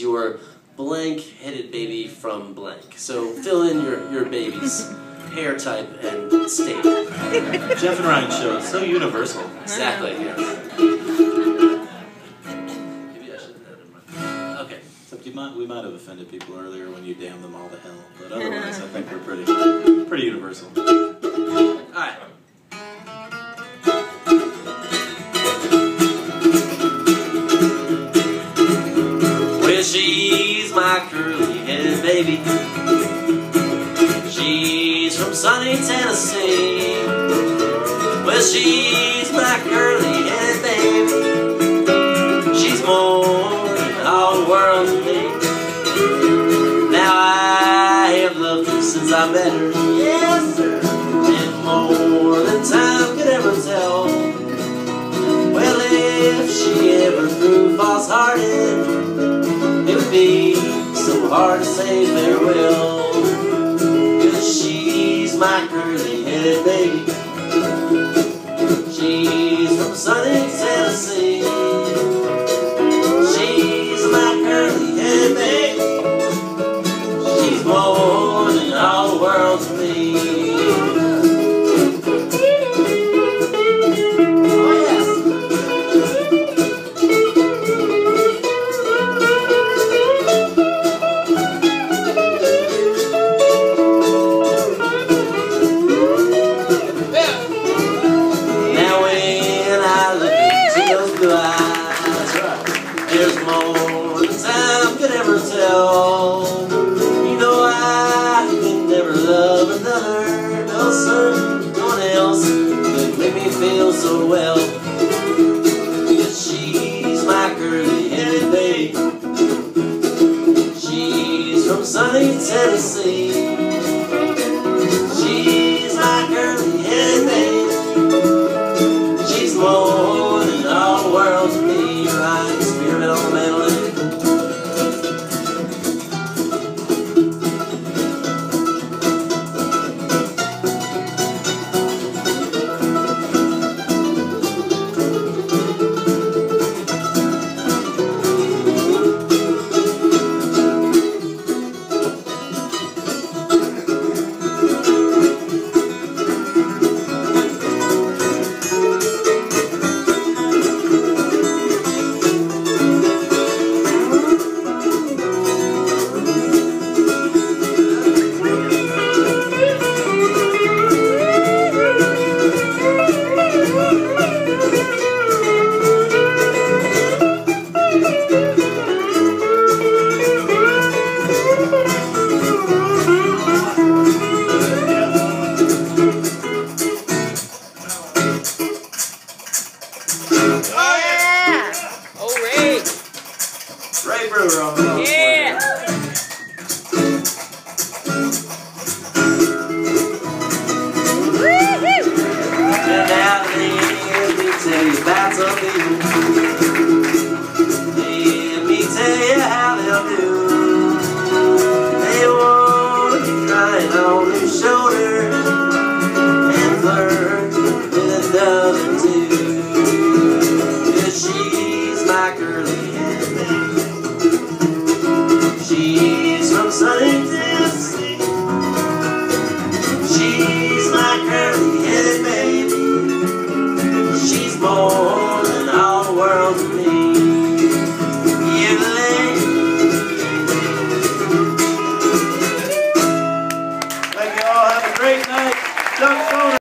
your blank-headed baby from blank. So fill in your, your baby's hair type and state. Jeff and Ryan show, so universal. Exactly, yes. Maybe I should have Okay. Except you might, we might have offended people earlier when you damned them all to hell, but otherwise I think we're pretty, pretty universal. She's my curly-headed baby. She's from sunny Tennessee. Well, she's my curly-headed baby. She's more than all the world to me. Now I have loved her since I met her. Hard to say farewell. Cause she's my curly-headed baby. She's from sunny Tennessee. She's my curly-headed baby. She's more than all the world to me. Tennessee. Ray Brewer on the Yeah!